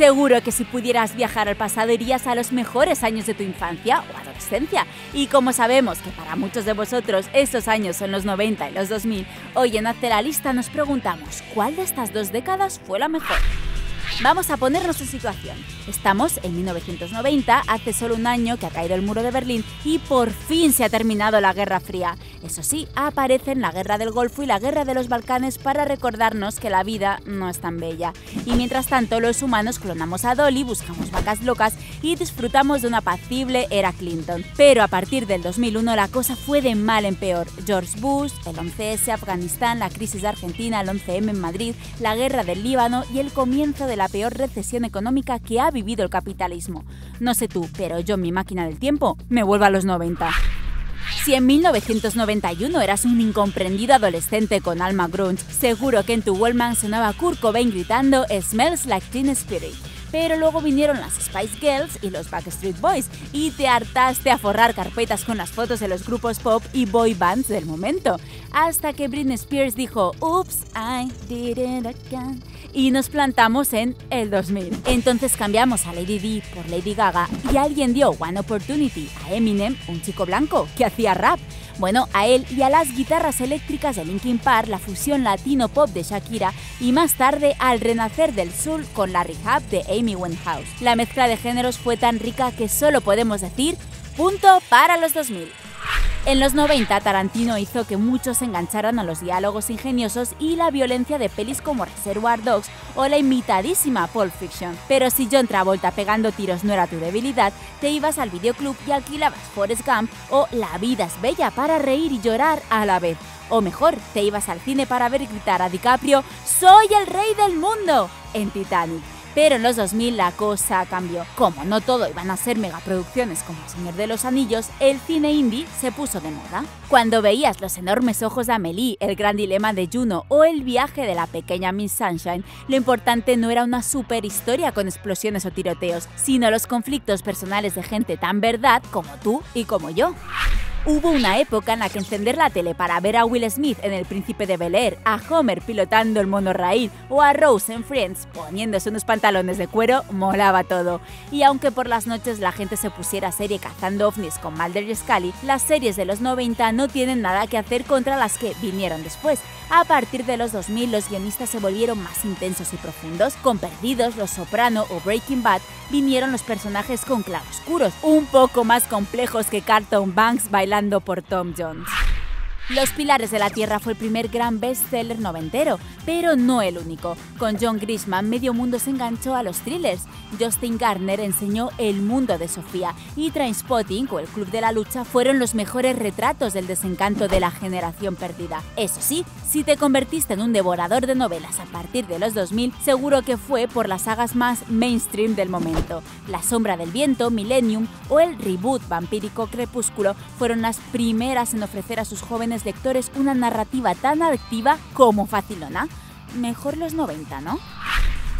Seguro que si pudieras viajar al pasado irías a los mejores años de tu infancia o adolescencia. Y como sabemos que para muchos de vosotros estos años son los 90 y los 2000, hoy en Hazte la Lista nos preguntamos cuál de estas dos décadas fue la mejor. Vamos a ponernos en situación. Estamos en 1990, hace solo un año que ha caído el muro de Berlín y por fin se ha terminado la Guerra Fría. Eso sí, aparecen la Guerra del Golfo y la Guerra de los Balcanes para recordarnos que la vida no es tan bella. Y mientras tanto, los humanos clonamos a Dolly, buscamos vacas locas y disfrutamos de una apacible era Clinton. Pero a partir del 2001 la cosa fue de mal en peor. George Bush, el 11S, Afganistán, la crisis de Argentina, el 11M en Madrid, la guerra del Líbano y el comienzo de la peor recesión económica que ha vivido el capitalismo. No sé tú, pero yo mi máquina del tiempo me vuelvo a los 90. Si en 1991 eras un incomprendido adolescente con alma grunge, seguro que en tu Wallman sonaba Kurt Cobain gritando Smells Like Teen Spirit. Pero luego vinieron las Spice Girls y los Backstreet Boys y te hartaste a forrar carpetas con las fotos de los grupos pop y boy bands del momento, hasta que Britney Spears dijo, Oops, I did it again y nos plantamos en el 2000. Entonces cambiamos a Lady D por Lady Gaga y alguien dio One Opportunity a Eminem, un chico blanco que hacía rap. Bueno, a él y a las guitarras eléctricas de Linkin Park, la fusión latino-pop de Shakira y más tarde al renacer del soul con la rehab de Amy Winehouse. La mezcla de géneros fue tan rica que solo podemos decir punto para los 2000. En los 90, Tarantino hizo que muchos se engancharan a los diálogos ingeniosos y la violencia de pelis como Reservoir Dogs o la imitadísima Pulp Fiction. Pero si John Travolta pegando tiros no era tu debilidad, te ibas al videoclub y alquilabas Forrest Gump o La vida es bella para reír y llorar a la vez. O mejor, te ibas al cine para ver gritar a DiCaprio ¡Soy el rey del mundo! en Titanic. Pero en los 2000 la cosa cambió. Como no todo iban a ser megaproducciones como El Señor de los Anillos, el cine indie se puso de moda. Cuando veías los enormes ojos de Amelie, el gran dilema de Juno o el viaje de la pequeña Miss Sunshine, lo importante no era una super historia con explosiones o tiroteos, sino los conflictos personales de gente tan verdad como tú y como yo. Hubo una época en la que encender la tele para ver a Will Smith en El Príncipe de Bel Air, a Homer pilotando el monoraíl o a Rose en Friends poniéndose unos pantalones de cuero molaba todo. Y aunque por las noches la gente se pusiera serie cazando ovnis con Mulder y Scully, las series de los 90 no tienen nada que hacer contra las que vinieron después. A partir de los 2000 los guionistas se volvieron más intensos y profundos. Con Perdidos, Los Soprano o Breaking Bad vinieron los personajes con claroscuros, un poco más complejos que Carlton Banks bailando por Tom Jones. Los Pilares de la Tierra fue el primer gran bestseller noventero, pero no el único. Con John Grisham, medio mundo se enganchó a los thrillers. Justin Garner enseñó El mundo de Sofía y Trainspotting o El Club de la Lucha fueron los mejores retratos del desencanto de la generación perdida. Eso sí, si te convertiste en un devorador de novelas a partir de los 2000, seguro que fue por las sagas más mainstream del momento. La Sombra del Viento, Millennium o el reboot vampírico Crepúsculo fueron las primeras en ofrecer a sus jóvenes lectores una narrativa tan adictiva como facilona. Mejor los 90, ¿no?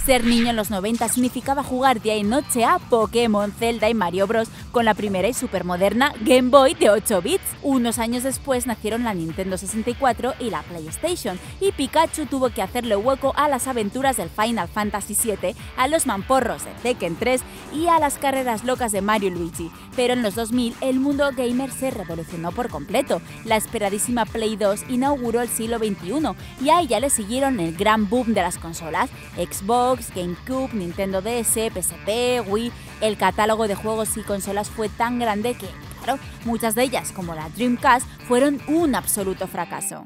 Ser niño en los 90 significaba jugar día y noche a Pokémon, Zelda y Mario Bros. con la primera y supermoderna Game Boy de 8 bits. Unos años después nacieron la Nintendo 64 y la PlayStation, y Pikachu tuvo que hacerle hueco a las aventuras del Final Fantasy VII, a los mamporros de Tekken 3 y a las carreras locas de Mario y Luigi. Pero en los 2000 el mundo gamer se revolucionó por completo. La esperadísima Play 2 inauguró el siglo XXI y a ella le siguieron el gran boom de las consolas, Xbox, GameCube, Nintendo DS, PSP, Wii. El catálogo de juegos y consolas fue tan grande que, claro, muchas de ellas, como la Dreamcast, fueron un absoluto fracaso.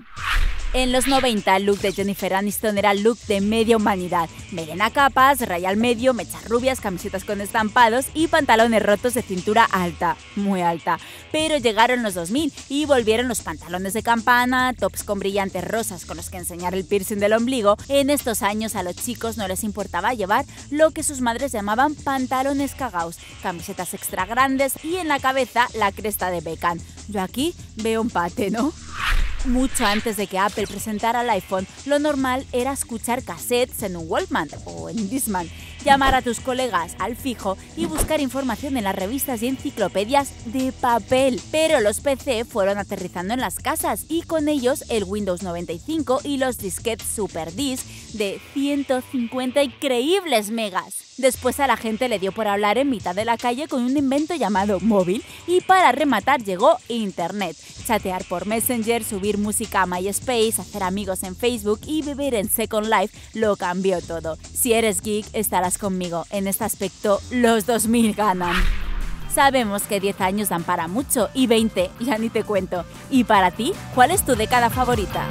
En los 90, el look de Jennifer Aniston era look de media humanidad. Melena capas, raya al medio, mechas rubias, camisetas con estampados y pantalones rotos de cintura alta, muy alta. Pero llegaron los 2000 y volvieron los pantalones de campana, tops con brillantes rosas con los que enseñar el piercing del ombligo. En estos años a los chicos no les importaba llevar lo que sus madres llamaban pantalones cagaos, camisetas extra grandes y en la cabeza la cresta de Beckham. Yo aquí veo un pate, ¿no? Mucho antes de que Apple presentara el iPhone, lo normal era escuchar cassettes en un Walkman o en Discman, llamar a tus colegas al fijo y buscar información en las revistas y enciclopedias de papel. Pero los PC fueron aterrizando en las casas y con ellos el Windows 95 y los disquetes Super Disc de 150 increíbles megas. Después a la gente le dio por hablar en mitad de la calle con un invento llamado móvil y para rematar llegó Internet. Chatear por Messenger, subir música a MySpace, hacer amigos en Facebook y vivir en Second Life lo cambió todo. Si eres geek estarás conmigo. En este aspecto los 2000 ganan. Sabemos que 10 años dan para mucho y 20 ya ni te cuento. ¿Y para ti? ¿Cuál es tu década favorita?